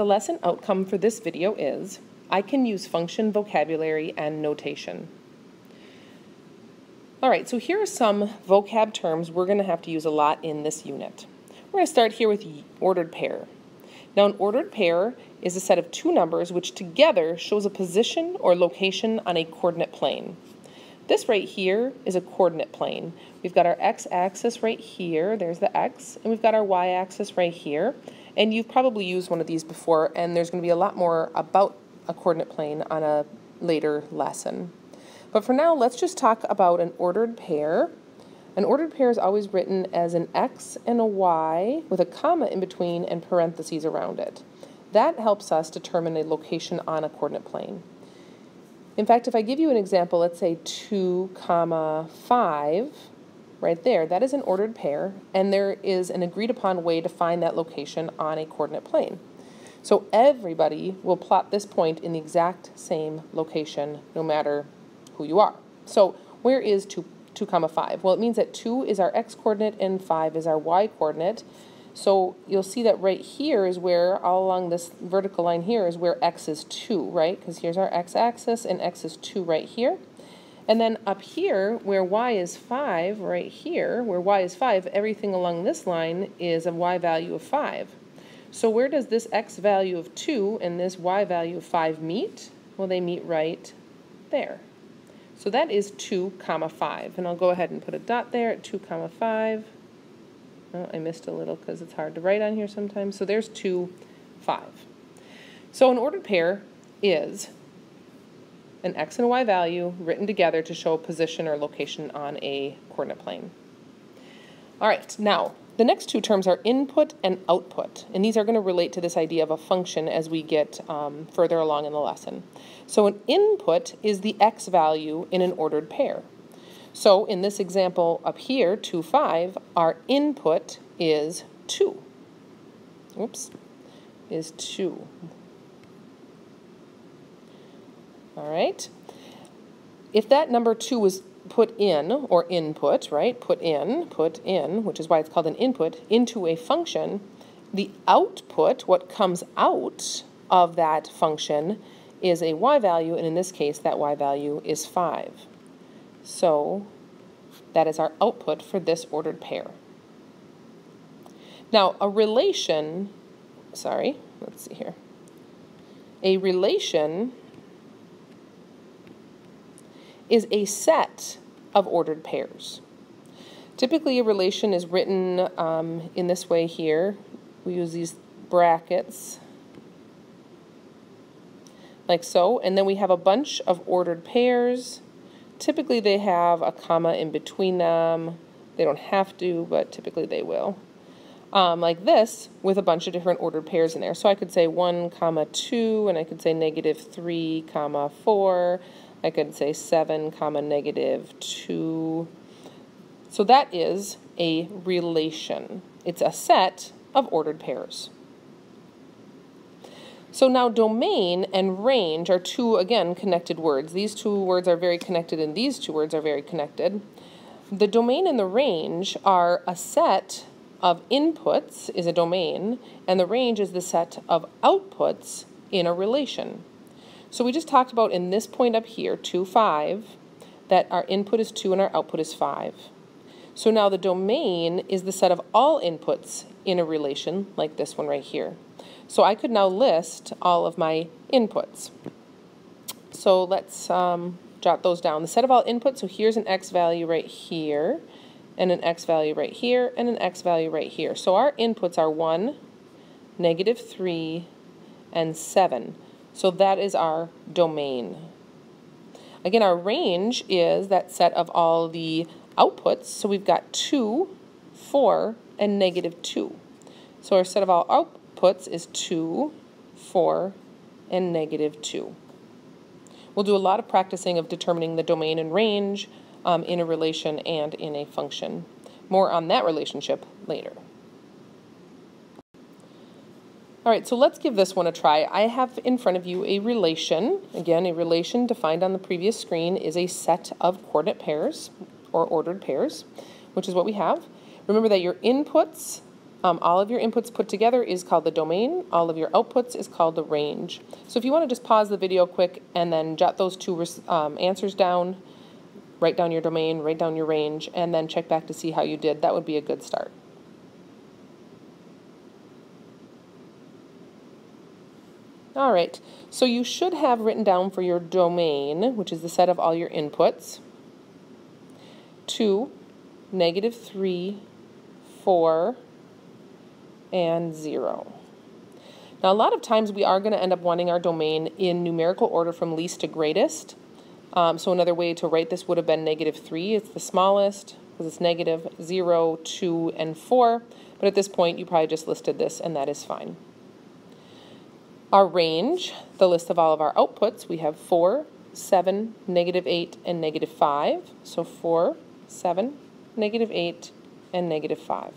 the lesson outcome for this video is I can use function vocabulary and notation. All right, so here are some vocab terms we're going to have to use a lot in this unit. We're going to start here with ordered pair. Now an ordered pair is a set of two numbers which together shows a position or location on a coordinate plane. This right here is a coordinate plane. We've got our x-axis right here, there's the x, and we've got our y-axis right here. And you've probably used one of these before, and there's going to be a lot more about a coordinate plane on a later lesson. But for now, let's just talk about an ordered pair. An ordered pair is always written as an x and a y with a comma in between and parentheses around it. That helps us determine a location on a coordinate plane. In fact, if I give you an example, let's say 2 comma 5, right there, that is an ordered pair, and there is an agreed upon way to find that location on a coordinate plane. So everybody will plot this point in the exact same location, no matter who you are. So where is 2, 2 comma 5? Well, it means that 2 is our x-coordinate and 5 is our y-coordinate. So you'll see that right here is where, all along this vertical line here, is where x is 2, right? Because here's our x-axis, and x is 2 right here. And then up here, where y is 5, right here, where y is 5, everything along this line is a y value of 5. So where does this x value of 2 and this y value of 5 meet? Well, they meet right there. So that is 2 comma 5. And I'll go ahead and put a dot there at 2 comma 5. Oh, I missed a little because it's hard to write on here sometimes. So there's 2, 5. So an ordered pair is an x and y value written together to show position or location on a coordinate plane. All right, now the next two terms are input and output, and these are going to relate to this idea of a function as we get um, further along in the lesson. So an input is the x value in an ordered pair. So in this example up here, 2, 5, our input is 2. Oops, is 2. All right. If that number 2 was put in, or input, right, put in, put in, which is why it's called an input, into a function, the output, what comes out of that function, is a y value, and in this case, that y value is 5. So that is our output for this ordered pair. Now, a relation, sorry, let's see here. A relation is a set of ordered pairs. Typically, a relation is written um, in this way here. We use these brackets like so, and then we have a bunch of ordered pairs Typically they have a comma in between them. They don't have to, but typically they will. Um, like this with a bunch of different ordered pairs in there. So I could say 1 comma 2 and I could say negative 3 comma 4. I could say 7 comma negative 2. So that is a relation. It's a set of ordered pairs. So now domain and range are two, again, connected words. These two words are very connected and these two words are very connected. The domain and the range are a set of inputs is a domain, and the range is the set of outputs in a relation. So we just talked about in this point up here, 2, 5, that our input is 2 and our output is 5. So now the domain is the set of all inputs in a relation, like this one right here. So I could now list all of my inputs. So let's um, jot those down. The set of all inputs, so here's an x value right here, and an x value right here, and an x value right here. So our inputs are 1, negative 3, and 7. So that is our domain. Again, our range is that set of all the outputs. So we've got 2, 4, and negative 2. So our set of all outputs is 2, 4, and negative 2. We'll do a lot of practicing of determining the domain and range um, in a relation and in a function. More on that relationship later. All right, so let's give this one a try. I have in front of you a relation. Again, a relation defined on the previous screen is a set of coordinate pairs or ordered pairs, which is what we have. Remember that your inputs Um, all of your inputs put together is called the domain. All of your outputs is called the range. So if you want to just pause the video quick and then jot those two um, answers down, write down your domain, write down your range, and then check back to see how you did, that would be a good start. All right, so you should have written down for your domain, which is the set of all your inputs, 2, negative 3, 4, and 0. Now, a lot of times we are going to end up wanting our domain in numerical order from least to greatest. Um, so another way to write this would have been negative 3. It's the smallest because it's negative 0, 2, and 4. But at this point, you probably just listed this, and that is fine. Our range, the list of all of our outputs, we have 4, 7, negative 8, and negative 5. So 4, 7, negative 8, and negative 5.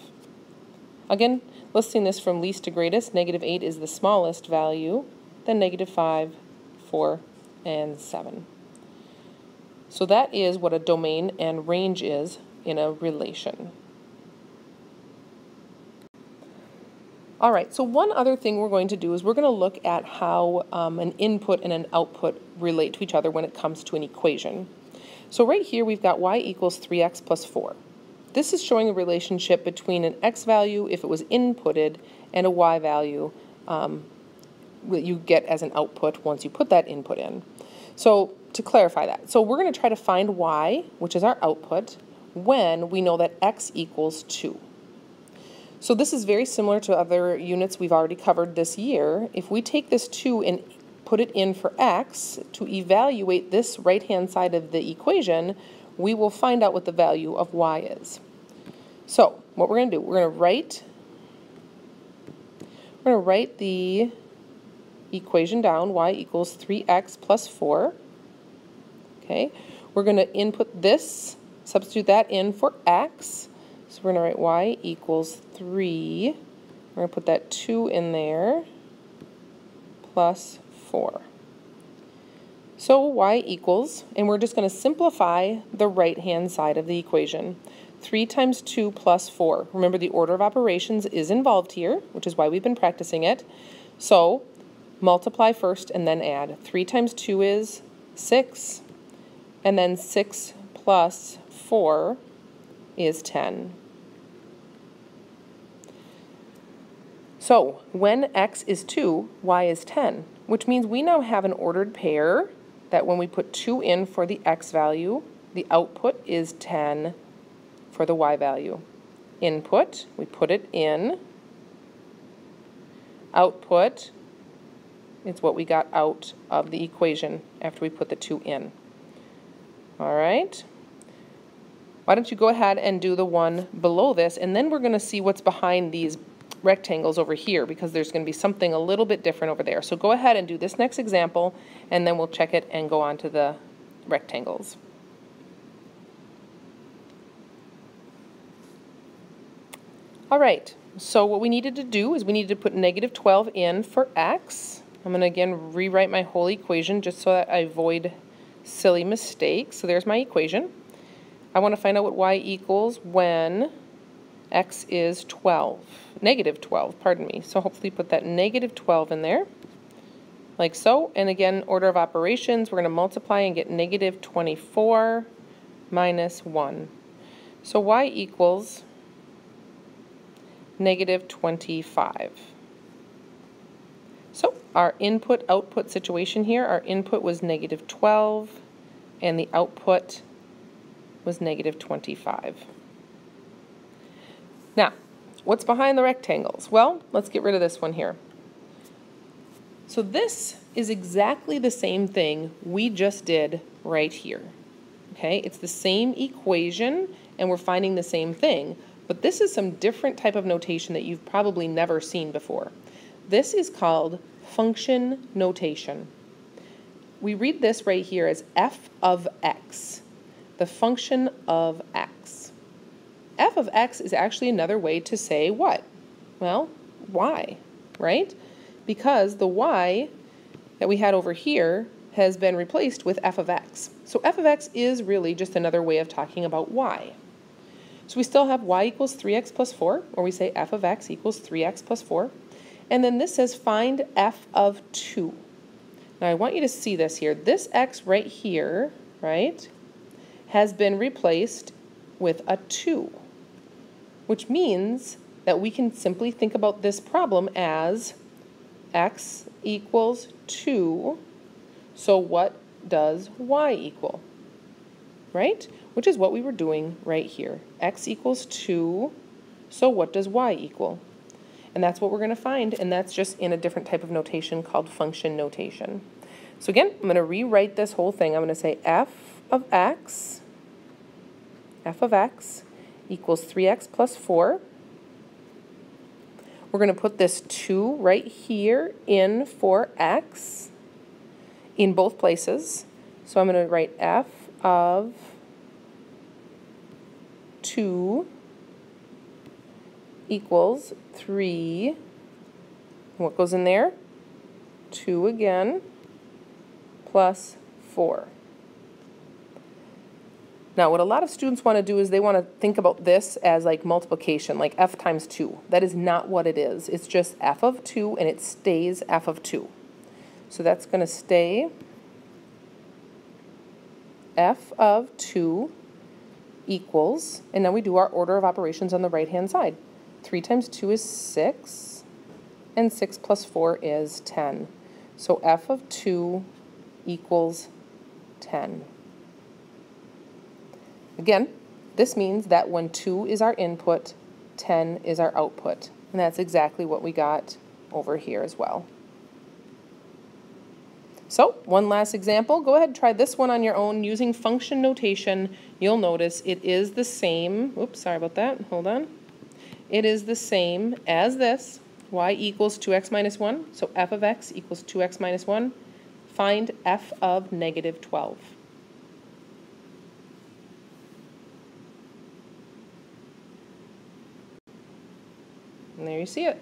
Again, listing this from least to greatest, negative 8 is the smallest value, then negative 5, 4, and 7. So that is what a domain and range is in a relation. All right, so one other thing we're going to do is we're going to look at how um, an input and an output relate to each other when it comes to an equation. So right here we've got y equals 3x plus 4. This is showing a relationship between an x value if it was inputted and a y value um, that you get as an output once you put that input in. So to clarify that, so we're going to try to find y, which is our output, when we know that x equals 2. So this is very similar to other units we've already covered this year. If we take this 2 and put it in for x to evaluate this right-hand side of the equation, we will find out what the value of y is. So what we're going to do, we're going to write we're going to write the equation down, y equals 3x plus 4. Okay, we're going to input this, substitute that in for x. So we're going to write y equals 3. We're going to put that 2 in there plus 4. So y equals, and we're just going to simplify the right-hand side of the equation. 3 times 2 plus 4. Remember the order of operations is involved here, which is why we've been practicing it. So multiply first and then add. 3 times 2 is 6, and then 6 plus 4 is 10. So when x is 2, y is 10, which means we now have an ordered pair that when we put 2 in for the x value, the output is 10 for the y value. Input, we put it in. Output, it's what we got out of the equation after we put the 2 in. All right. Why don't you go ahead and do the one below this, and then we're going to see what's behind these rectangles over here because there's going to be something a little bit different over there. So go ahead and do this next example and then we'll check it and go on to the rectangles. All right, so what we needed to do is we needed to put negative 12 in for x. I'm going to again rewrite my whole equation just so that I avoid silly mistakes. So there's my equation. I want to find out what y equals when x is 12, negative 12, pardon me. So hopefully put that negative 12 in there, like so. And again, order of operations, we're going to multiply and get negative 24 minus 1. So y equals negative 25. So our input-output situation here, our input was negative 12, and the output was negative 25. Now, what's behind the rectangles? Well, let's get rid of this one here. So this is exactly the same thing we just did right here. Okay, it's the same equation and we're finding the same thing, but this is some different type of notation that you've probably never seen before. This is called function notation. We read this right here as f of x, the function of x f of x is actually another way to say what? Well, y, right? Because the y that we had over here has been replaced with f of x. So f of x is really just another way of talking about y. So we still have y equals 3x plus 4, or we say f of x equals 3x plus 4. And then this says find f of 2. Now I want you to see this here. This x right here, right, has been replaced with a 2, which means that we can simply think about this problem as x equals 2. So what does y equal? Right? Which is what we were doing right here. x equals 2. So what does y equal? And that's what we're going to find, and that's just in a different type of notation called function notation. So again, I'm going to rewrite this whole thing. I'm going to say f of x, f of x equals 3x plus 4. We're going to put this 2 right here in for x in both places. So I'm going to write f of 2 equals 3. What goes in there? 2 again, plus 4. Now, what a lot of students want to do is they want to think about this as like multiplication, like f times 2. That is not what it is. It's just f of 2, and it stays f of 2. So that's going to stay f of 2 equals, and now we do our order of operations on the right-hand side. 3 times 2 is 6, and 6 plus 4 is 10. So f of 2 equals 10. Again, this means that when 2 is our input, 10 is our output. And that's exactly what we got over here as well. So one last example, go ahead and try this one on your own using function notation. You'll notice it is the same, oops, sorry about that, hold on. It is the same as this, y equals 2x minus 1, so f of x equals 2x minus 1. Find f of negative 12. And there you see it.